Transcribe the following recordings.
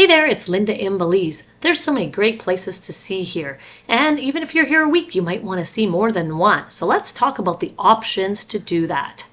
Hey there, it's Linda in Belize. There's so many great places to see here. And even if you're here a week, you might want to see more than one. So let's talk about the options to do that.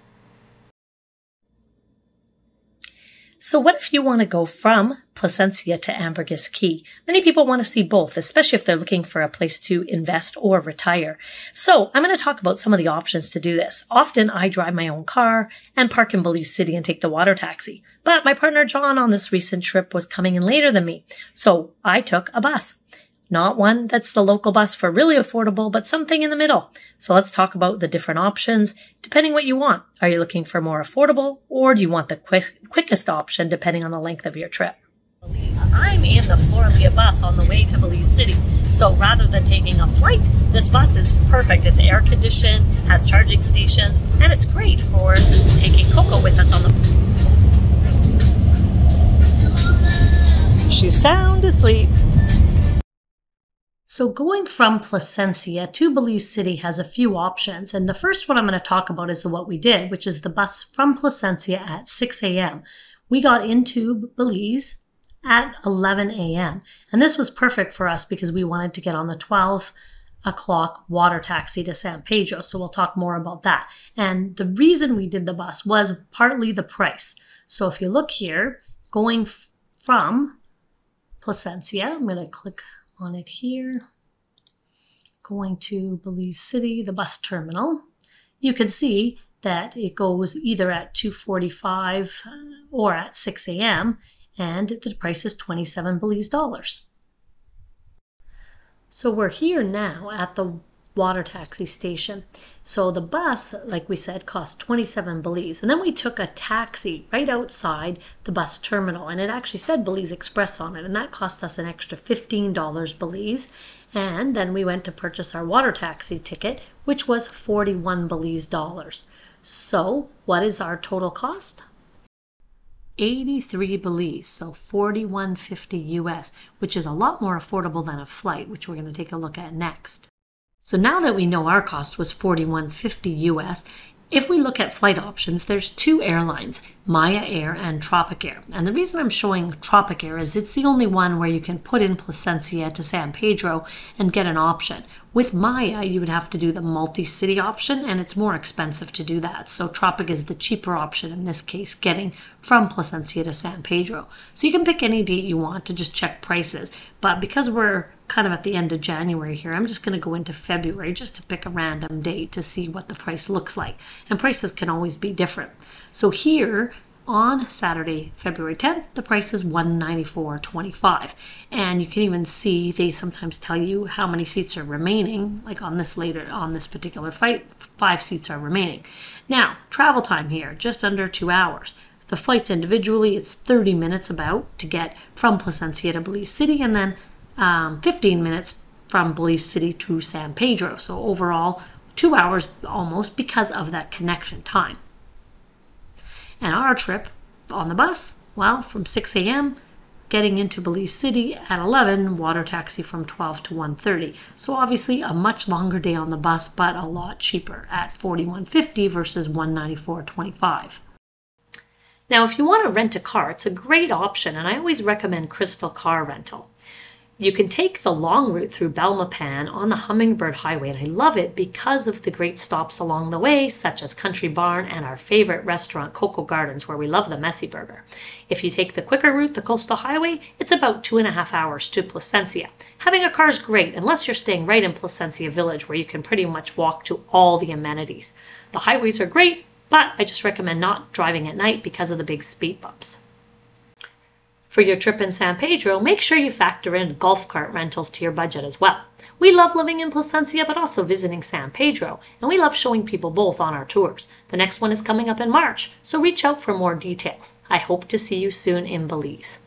So what if you want to go from Placencia to Ambergris Caye? Many people want to see both, especially if they're looking for a place to invest or retire. So I'm going to talk about some of the options to do this. Often I drive my own car and park in Belize City and take the water taxi. But my partner John on this recent trip was coming in later than me. So I took a bus. Not one that's the local bus for really affordable, but something in the middle. So let's talk about the different options depending what you want. Are you looking for more affordable or do you want the quick, quickest option depending on the length of your trip? Belize. I'm in the Floralia bus on the way to Belize City. So rather than taking a flight, this bus is perfect. It's air conditioned, has charging stations, and it's great for taking Coco with us on the She's sound asleep. So going from Placencia to Belize City has a few options. And the first one I'm going to talk about is the what we did, which is the bus from Placencia at 6 a.m. We got into Belize at 11 a.m. And this was perfect for us because we wanted to get on the 12 o'clock water taxi to San Pedro. So we'll talk more about that. And the reason we did the bus was partly the price. So if you look here, going from Placencia, I'm going to click on it here. Going to Belize City, the bus terminal. You can see that it goes either at 2.45 uh, or at 6 a.m. and the price is 27 Belize dollars. So we're here now at the water taxi station. So the bus, like we said, cost 27 Belize. And then we took a taxi right outside the bus terminal and it actually said Belize Express on it. And that cost us an extra $15 Belize. And then we went to purchase our water taxi ticket, which was 41 Belize dollars. So what is our total cost? 83 Belize, so 41.50 US, which is a lot more affordable than a flight, which we're going to take a look at next. So now that we know our cost was 41.50 US, if we look at flight options, there's two airlines, Maya Air and Tropic Air. And the reason I'm showing Tropic Air is it's the only one where you can put in Placencia to San Pedro and get an option. With Maya, you would have to do the multi-city option and it's more expensive to do that. So Tropic is the cheaper option in this case, getting from Placencia to San Pedro. So you can pick any date you want to just check prices. But because we're kind of at the end of January here, I'm just going to go into February just to pick a random date to see what the price looks like. And prices can always be different. So here, on Saturday, February 10th, the price is $194.25. And you can even see they sometimes tell you how many seats are remaining, like on this later, on this particular flight, five seats are remaining. Now, travel time here, just under two hours. The flights individually, it's 30 minutes about to get from Placencia to Belize City, and then um, 15 minutes from Belize City to San Pedro. So overall, two hours almost because of that connection time. And our trip on the bus, well, from 6 a.m., getting into Belize City at 11, water taxi from 12 to 1.30. So obviously a much longer day on the bus, but a lot cheaper at 41.50 versus 194.25. Now, if you want to rent a car, it's a great option, and I always recommend Crystal Car Rental. You can take the long route through Belmopan on the Hummingbird Highway, and I love it because of the great stops along the way, such as Country Barn and our favorite restaurant, Coco Gardens, where we love the Messy Burger. If you take the quicker route, the Coastal Highway, it's about two and a half hours to Placencia. Having a car is great, unless you're staying right in Placencia Village, where you can pretty much walk to all the amenities. The highways are great, but I just recommend not driving at night because of the big speed bumps. For your trip in San Pedro, make sure you factor in golf cart rentals to your budget as well. We love living in Placencia, but also visiting San Pedro, and we love showing people both on our tours. The next one is coming up in March, so reach out for more details. I hope to see you soon in Belize.